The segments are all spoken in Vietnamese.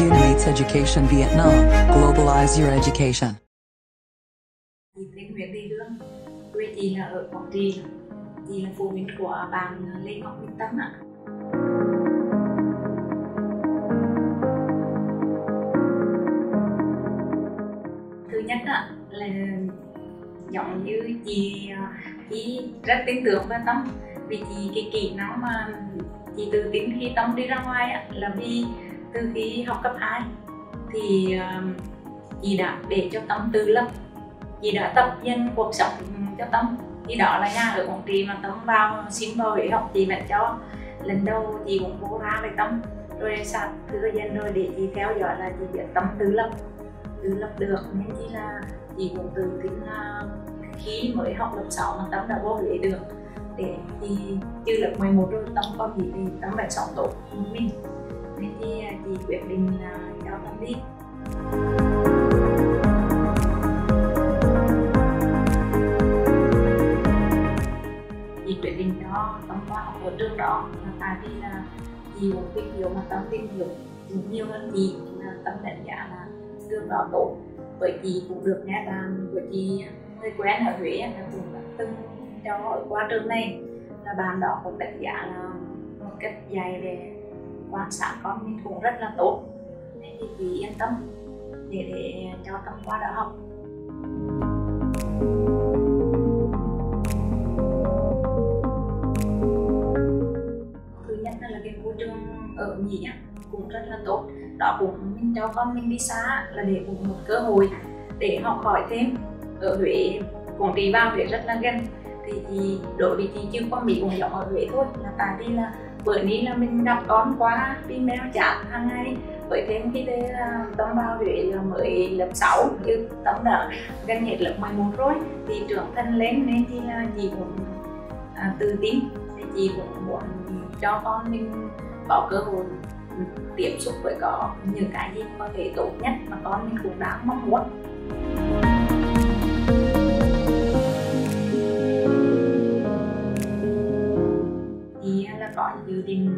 UNITES Education Vietnam. Globalize your education. Chị tên Nguyễn Thị Hương, quê chị là ở Quảng Trị, chị là phụ huynh của bạn Lê Ngọc Minh Tâm ạ. Thứ nhất ạ là giống như chị chị rất tin tưởng và Tâm vì chị cái kỹ năng mà chị tự tin khi Tâm đi ra ngoài á, là vì từ khi học cấp 2 thì um, chị đã để cho Tâm tự lập. Chị đã tập dần cuộc sống cho Tâm. Khi đó là nhà ở Quảng Trị mà Tâm vào xin vào để học chị vẫn cho. Lần đầu chị cũng vô ra với Tâm. Rồi sau thời gian rồi để chị theo dõi là chị biết Tâm tự lập tự lập được. Nên chỉ là chị cũng tự tin là khi mới học lớp 6 mà Tâm đã vô để được để thì chưa lớp 11 rồi Tâm có thì thì Tâm phải sống tốt của mình. Nên thì à, chị quyết định là cho Tâm đi. Chị quyết định cho Tâm qua học ở trường đó. Là tại vì là chị cũng tìm hiểu mà Tâm tìm hiểu nhiều hơn chị là Tâm đánh giá là trường đó tốt. Bởi chị cũng được nghe bạn của chị, người quen ở Huế, là cũng đã từng cho qua trường này. Là bạn đó cũng đánh giá là một cách dạy về quan sát con mình cũng rất là tốt. Nên thì chị yên tâm để để cho tâm qua đó học. Thứ nhất là cái môi trường ở nhỉ cũng rất là tốt. Đó cũng mình cho con mình đi xa là để cũng một cơ hội để học hỏi thêm. Ở Huế, cũng đi vào Huế rất là gần thì chị đối với chị chưa qua bị cũng giống ở Huế thôi. Là tại vì là bữa nay là mình gặp con qua email chat hàng ngày. Với thêm khi đây là tâm bao Huế là mới lớp 6 chứ tâm đã gần hết lớp 11 rồi. Thì trưởng thân lên nên thì là chị cũng à, tự tin. Thì chị cũng muốn cho con mình có cơ hội tiếp xúc với có những cái gì có thể tốt nhất mà con mình cũng đang mong muốn. Có dự định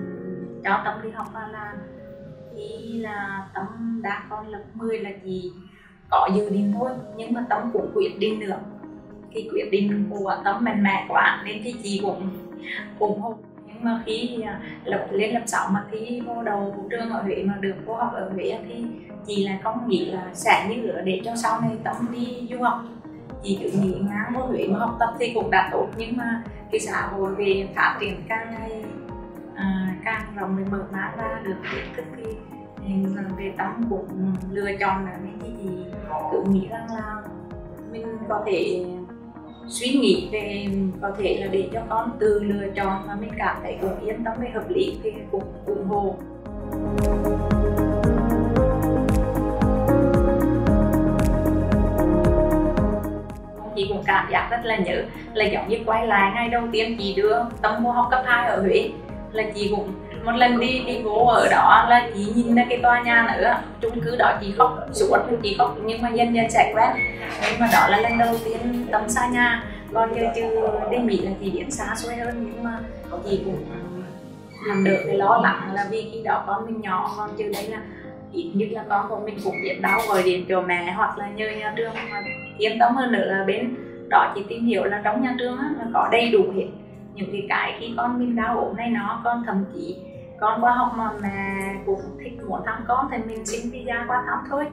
cho tâm đi học là thì là tâm đã con lớp 10 là gì? Có dự định thôi, nhưng mà tâm cũng quyết định được. Thì quyết định của tâm mạnh mẽ quá, nên thì chị cũng ủng hộ nhưng mà khi à, lập, lên lớp 6 mà thi vô đầu trường ở Huế mà được vô học ở Huế thì chị là không nghĩ là sẽ như lửa để cho sau này tâm đi du học. Chị cứ nghĩ ngang vô Huế mà học tập thì cũng đã tốt, nhưng mà cái xã hội về phát triển càng ngày càng rộng mình mở mang ra được kiến thức thì về tâm cũng lựa chọn là nên cái gì cứ nghĩ rằng là mình có thể suy nghĩ về, có thể là để cho con từ lựa chọn mà mình cảm thấy cũng yên tâm về hợp lý thì cũng ủng hộ. Chị cũng cảm giác rất là nhớ, là giống như quay lại ngày đầu tiên chị đưa tâm mua học cấp 2 ở Huế là chị cũng một lần đi đi vô ở đó là chị nhìn ra cái tòa nhà nữa. Chung cư đó chị khóc suốt chị khóc, nhưng mà dần dần sẽ quen. Nhưng mà đó là lần đầu tiên tầm xa nhà. Còn giờ chưa đi Mỹ là chị điểm xa xôi hơn, nhưng mà chị cũng làm được cái lo lắng là vì khi đó con mình nhỏ còn chưa đấy là ít nhất là con của mình cũng biết đau gọi điện cho mẹ hoặc là nhờ nhà trường mà yên tâm hơn nữa. Là bên đó chị tìm hiểu là trong nhà trường là có đầy đủ hết những cái cái khi con mình đau ốm này nó con thậm chí con qua học mà mẹ cũng thích muốn thăm con thì mình xin visa qua thăm thôi.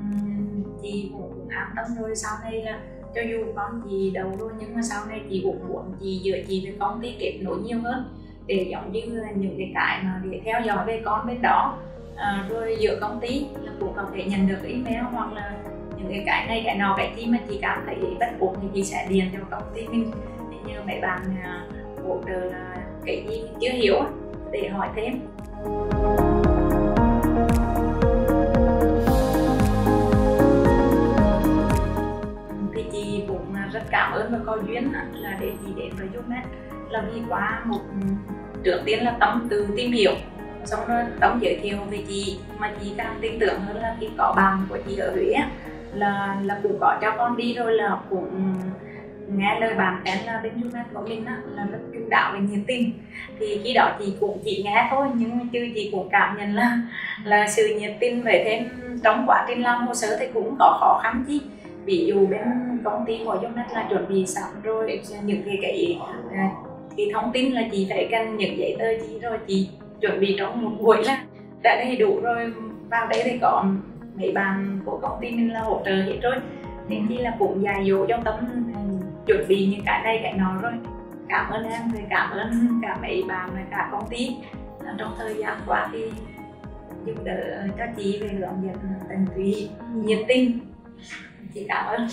Uhm, chị cũng an tâm rồi. Sau này là cho dù con chị đầu rồi nhưng mà sau này chị cũng muốn chị giữa chị với con đi kết nối nhiều hơn để giống như là những cái cái mà để theo dõi về con bên đó. À, rồi giữa công ty là cũng có thể nhận được email hoặc là những cái cái này cái nào cái gì mà chị cảm thấy bất ổn thì chị sẽ điền cho công ty mình. Như mấy bạn à, hỗ trợ là cái gì chưa hiểu để hỏi thêm. Thì chị cũng rất cảm ơn và có duyên là để chị đến với Yomet là vì qua một, trước tiên là tâm từ tìm hiểu, xong rồi tâm giới thiệu về chị. Mà chị càng tin tưởng hơn là khi có bạn của chị ở Huế là là cũng có cho con đi rồi là cũng nghe lời bạn em là bên Jumet của mình á, là rất chu đạo và nhiệt tình. Thì khi đó chị cũng chỉ nghe thôi nhưng chứ chị cũng cảm nhận là là sự nhiệt tình về thêm trong quá trình làm hồ sơ thì cũng có khó khăn chứ. Ví dụ bên công ty của Jumet là chuẩn bị sẵn rồi những cái cái à, cái thông tin là chị phải cần những giấy tờ gì rồi chị chuẩn bị trong một buổi là đã đầy đủ rồi. Vào đây thì có mấy bạn của công ty mình là hỗ trợ hết rồi. Nên chỉ là cũng dài dỗ cho tâm chuẩn bị những cái này, cái nọ rồi. Cảm ơn em, rồi cảm ơn cả mấy bạn và cả công ty. Ờ, Trong thời gian qua thì giúp đỡ cho chị về hướng dẫn tận tụy, nhiệt tình. Chị cảm ơn.